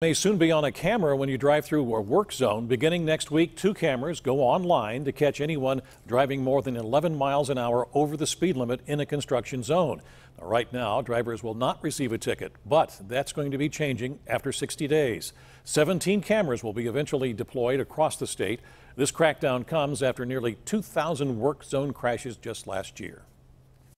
May soon be on a camera when you drive through a work zone. Beginning next week, two cameras go online to catch anyone driving more than 11 miles an hour over the speed limit in a construction zone. Now, right now, drivers will not receive a ticket, but that's going to be changing after 60 days. 17 cameras will be eventually deployed across the state. This crackdown comes after nearly 2,000 work zone crashes just last year.